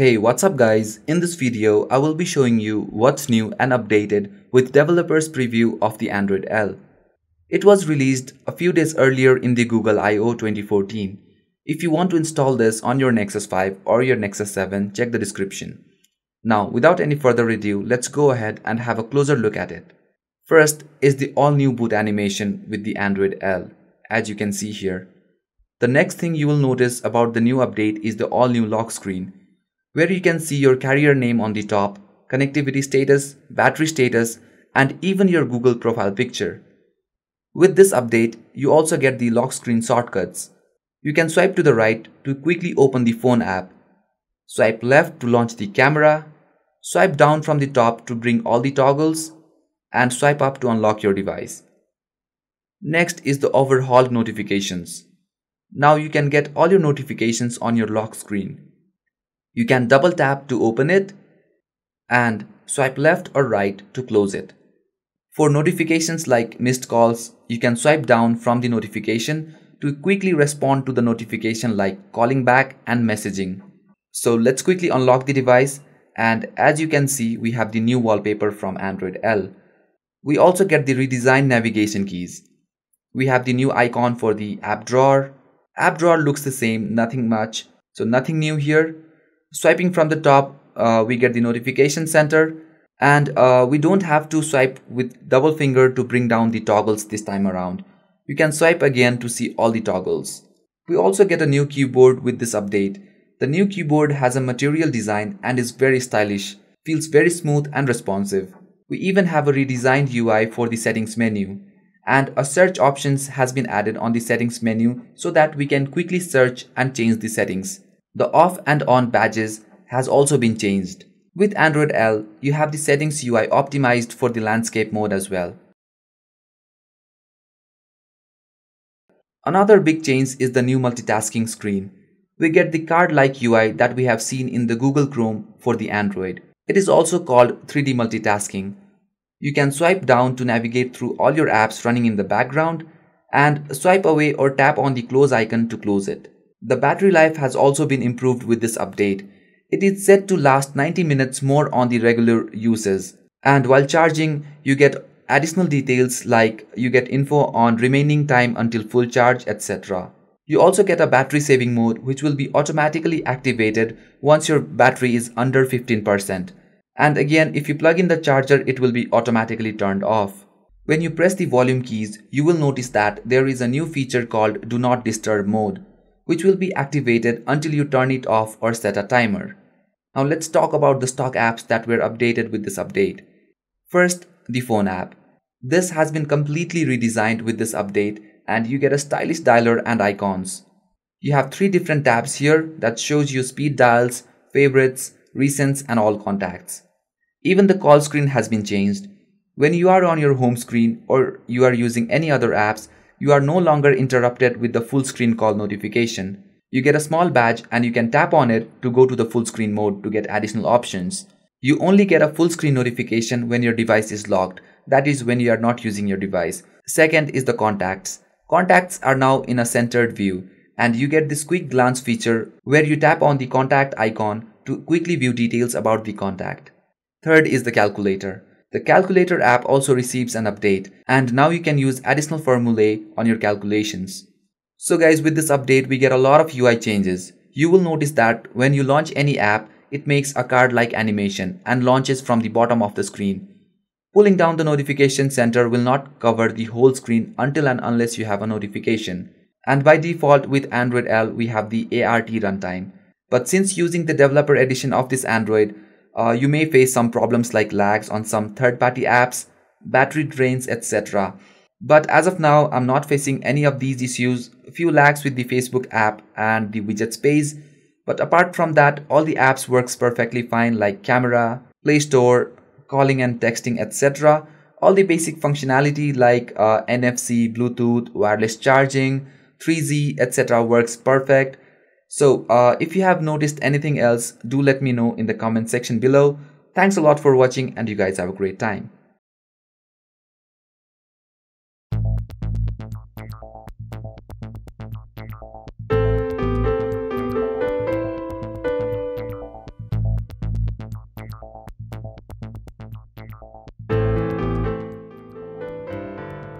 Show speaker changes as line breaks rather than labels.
Hey, what's up guys? In this video, I will be showing you what's new and updated with developers preview of the Android L. It was released a few days earlier in the Google I.O. 2014. If you want to install this on your Nexus 5 or your Nexus 7, check the description. Now, without any further ado, let's go ahead and have a closer look at it. First is the all-new boot animation with the Android L, as you can see here. The next thing you will notice about the new update is the all-new lock screen, where you can see your carrier name on the top, connectivity status, battery status, and even your Google profile picture. With this update, you also get the lock screen shortcuts. You can swipe to the right to quickly open the phone app, swipe left to launch the camera, swipe down from the top to bring all the toggles, and swipe up to unlock your device. Next is the overhauled notifications. Now you can get all your notifications on your lock screen. You can double tap to open it and swipe left or right to close it. For notifications like missed calls, you can swipe down from the notification to quickly respond to the notification like calling back and messaging. So let's quickly unlock the device and as you can see we have the new wallpaper from Android L. We also get the redesigned navigation keys. We have the new icon for the app drawer. App drawer looks the same, nothing much. So nothing new here. Swiping from the top, uh, we get the notification center and uh, we don't have to swipe with double finger to bring down the toggles this time around. You can swipe again to see all the toggles. We also get a new keyboard with this update. The new keyboard has a material design and is very stylish, feels very smooth and responsive. We even have a redesigned UI for the settings menu and a search options has been added on the settings menu so that we can quickly search and change the settings. The off and on badges has also been changed. With Android L, you have the settings UI optimized for the landscape mode as well. Another big change is the new multitasking screen. We get the card-like UI that we have seen in the Google Chrome for the Android. It is also called 3D multitasking. You can swipe down to navigate through all your apps running in the background and swipe away or tap on the close icon to close it. The battery life has also been improved with this update. It is set to last 90 minutes more on the regular uses. And while charging, you get additional details like you get info on remaining time until full charge, etc. You also get a battery saving mode which will be automatically activated once your battery is under 15%. And again, if you plug in the charger, it will be automatically turned off. When you press the volume keys, you will notice that there is a new feature called Do Not Disturb mode, which will be activated until you turn it off or set a timer. Now let's talk about the stock apps that were updated with this update. First, the phone app. This has been completely redesigned with this update and you get a stylish dialer and icons. You have three different tabs here that shows you speed dials, favorites, recents and all contacts. Even the call screen has been changed. When you are on your home screen or you are using any other apps, you are no longer interrupted with the full screen call notification. You get a small badge and you can tap on it to go to the full screen mode to get additional options. You only get a full screen notification when your device is locked, that is when you are not using your device. Second is the contacts. Contacts are now in a centered view and you get this quick glance feature where you tap on the contact icon to quickly view details about the contact. Third is the calculator. The calculator app also receives an update and now you can use additional formulae on your calculations. So guys with this update we get a lot of UI changes. You will notice that when you launch any app it makes a card like animation and launches from the bottom of the screen. Pulling down the notification center will not cover the whole screen until and unless you have a notification. And by default with Android L we have the ART runtime. But since using the developer edition of this Android, uh, you may face some problems like lags on some third-party apps, battery drains, etc. But as of now, I'm not facing any of these issues, a few lags with the Facebook app and the widget space. But apart from that, all the apps works perfectly fine like camera, Play Store, calling and texting, etc. All the basic functionality like uh, NFC, Bluetooth, wireless charging, 3G, etc. works perfect. So uh, if you have noticed anything else, do let me know in the comment section below. Thanks a lot for watching and you guys have a great time.